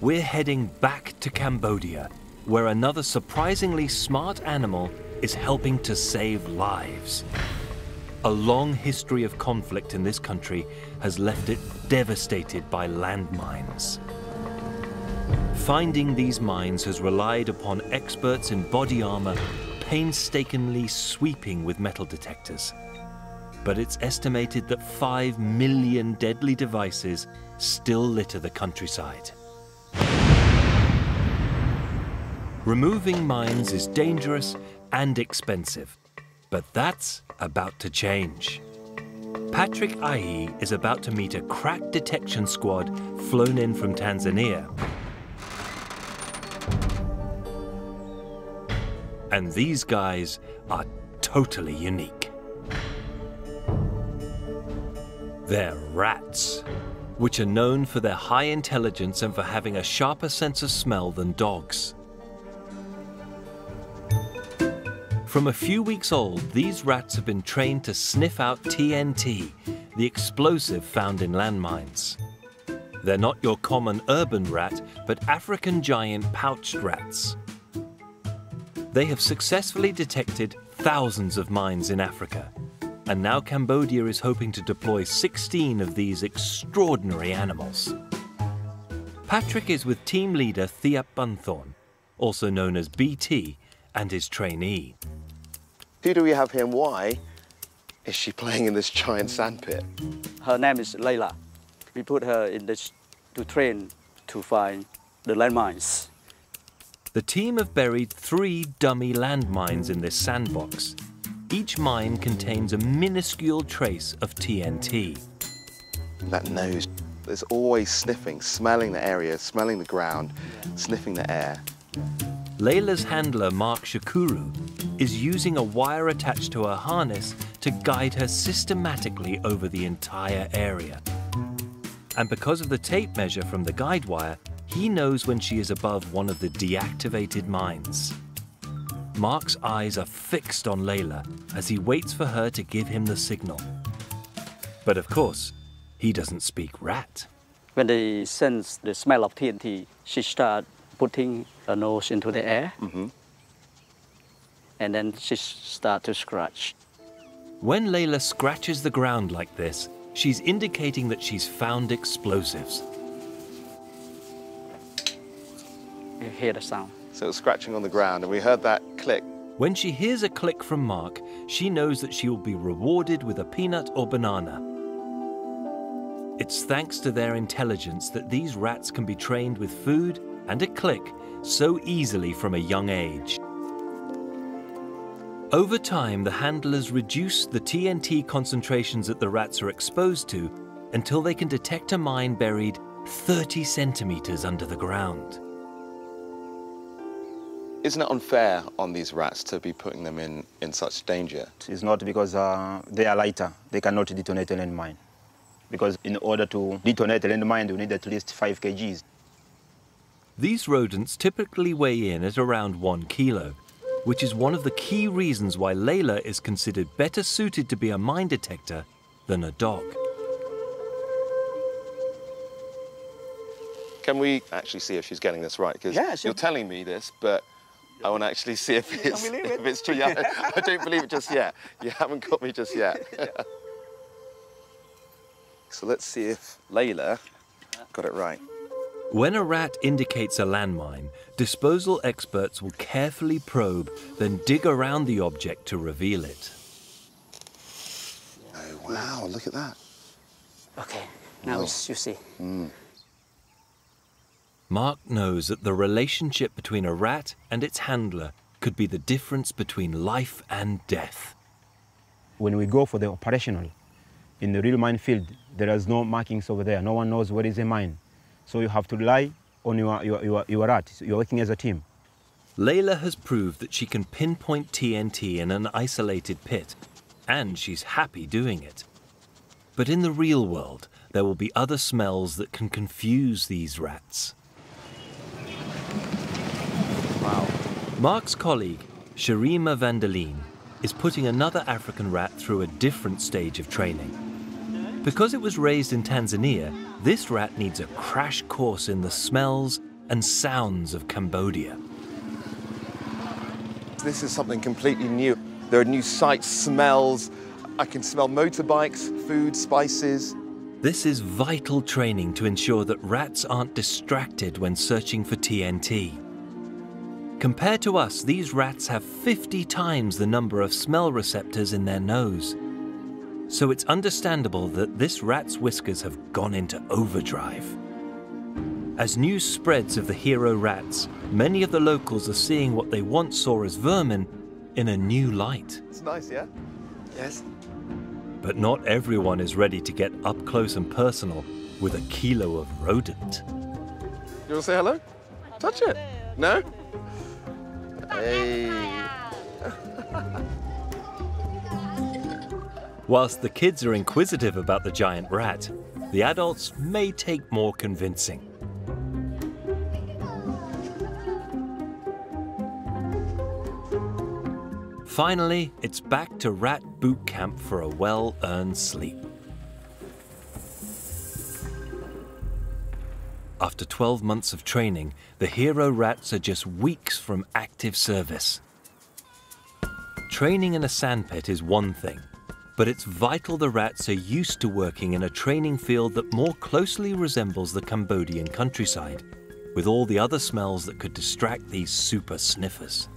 we're heading back to Cambodia, where another surprisingly smart animal is helping to save lives. A long history of conflict in this country has left it devastated by landmines. Finding these mines has relied upon experts in body armor painstakingly sweeping with metal detectors. But it's estimated that 5 million deadly devices still litter the countryside. Removing mines is dangerous and expensive, but that's about to change. Patrick Aryee is about to meet a crack detection squad flown in from Tanzania. And these guys are totally unique. They're rats, which are known for their high intelligence and for having a sharper sense of smell than dogs. From a few weeks old, these rats have been trained to sniff out TNT, the explosive found in landmines. They're not your common urban rat, but African giant pouched rats. They have successfully detected thousands of mines in Africa, and now Cambodia is hoping to deploy 16 of these extraordinary animals. Patrick is with team leader Thea Bunthorn, also known as BT, and his trainee. Who do we have here and why is she playing in this giant sandpit? Her name is Layla. We put her in this to train to find the landmines. The team have buried three dummy landmines in this sandbox. Each mine contains a minuscule trace of TNT. That nose, there's always sniffing, smelling the area, smelling the ground, sniffing the air. Layla's handler, Mark Shakuru, is using a wire attached to her harness to guide her systematically over the entire area. And because of the tape measure from the guide wire, he knows when she is above one of the deactivated mines. Mark's eyes are fixed on Layla as he waits for her to give him the signal. But of course, he doesn't speak rat. When they sense the smell of TNT, she starts putting her nose into the air. Mm-hmm. And then she starts to scratch. When Layla scratches the ground like this, she's indicating that she's found explosives. You hear the sound. So it was scratching on the ground, and we heard that click. When she hears a click from Mark, she knows that she will be rewarded with a peanut or banana. It's thanks to their intelligence that these rats can be trained with food and a click so easily from a young age. Over time, the handlers reduce the TNT concentrations that the rats are exposed to until they can detect a mine buried 30 centimeters under the ground. Isn't it unfair on these rats to be putting them in, in such danger? It's not because uh, they are lighter. They cannot detonate a landmine. Because in order to detonate a landmine, you need at least 5 kgs. These rodents typically weigh in at around one kilo, which is one of the key reasons why Layla is considered better suited to be a mine detector than a dog. Can we actually see if she's getting this right? Because Yeah, you're telling me this, but I want to actually see if it's, if it's true. Yeah, I don't believe it just yet. You haven't got me just yet. so let's see if Layla got it right. When a rat indicates a landmine, disposal experts will carefully probe, then dig around the object to reveal it. Oh, wow, look at that. Okay, now Wow. it's, you see. Mm. Mark knows that the relationship between a rat and its handler could be the difference between life and death. When we go for the operational, in the real minefield, there is no markings over there. No one knows where is a mine. So you have to rely on your, your, your, your rat. You're working as a team. Layla has proved that she can pinpoint TNT in an isolated pit, and she's happy doing it. But in the real world, there will be other smells that can confuse these rats. Wow. Mark's colleague, Sharima Vandeleen, is putting another African rat through a different stage of training. Because it was raised in Tanzania, this rat needs a crash course in the smells and sounds of Cambodia. This is something completely new. There are new sights, smells. I can smell motorbikes, food, spices. This is vital training to ensure that rats aren't distracted when searching for TNT. Compared to us, these rats have 50 times the number of smell receptors in their nose. So it's understandable that this rat's whiskers have gone into overdrive. As news spreads of the hero rats, many of the locals are seeing what they once saw as vermin in a new light. It's nice, yeah? Yes. But not everyone is ready to get up close and personal with a kilo of rodent. You want to say hello? Touch it. No? Hey. Whilst the kids are inquisitive about the giant rat, the adults may take more convincing. Finally, it's back to rat boot camp for a well-earned sleep. After 12 months of training, the hero rats are just weeks from active service. Training in a sandpit is one thing, but it's vital the rats are used to working in a training field that more closely resembles the Cambodian countryside, with all the other smells that could distract these super sniffers.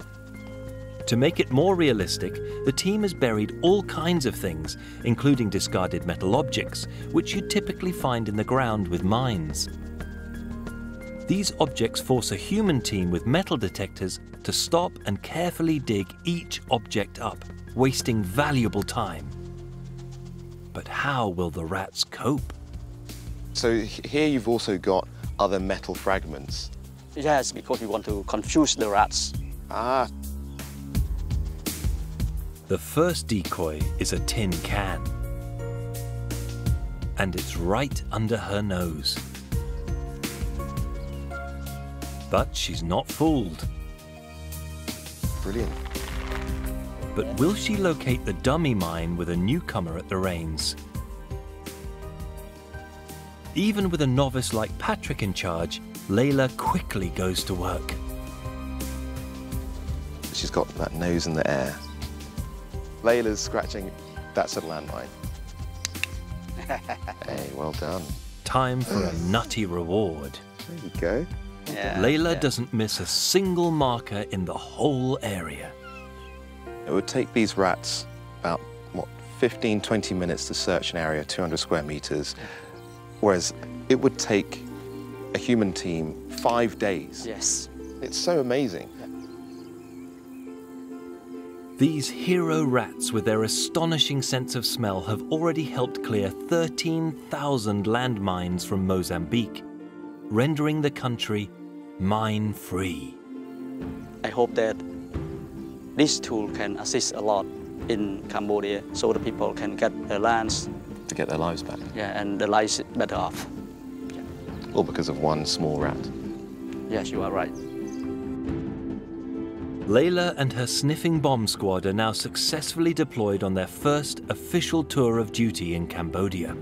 To make it more realistic, the team has buried all kinds of things, including discarded metal objects, which you'd typically find in the ground with mines. These objects force a human team with metal detectors to stop and carefully dig each object up, wasting valuable time. But how will the rats cope? So here you've also got other metal fragments. Yes, because we want to confuse the rats. Ah, The first decoy is a tin can. And it's right under her nose. But she's not fooled. brilliant. But will she locate the dummy mine with a newcomer at the reins? Even with a novice like Patrick in charge, Layla quickly goes to work. She's got that nose in the air. Layla's scratching. That's a landmine. hey, well done. Time for a nutty reward. There you go. Yeah, Layla yeah. doesn't miss a single marker in the whole area. It would take these rats about, what, 15, 20 minutes to search an area, 200 square meters, whereas it would take a human team five days. Yes. It's so amazing. These hero rats, with their astonishing sense of smell, have already helped clear 13,000 landmines from Mozambique, rendering the country mine free. I hope that this tool can assist a lot in Cambodia so the people can get their lands To get their lives back. yeah, and the lives better off. All because of one small rat. Yes, you are right. Layla and her sniffing bomb squad are now successfully deployed on their first official tour of duty in Cambodia.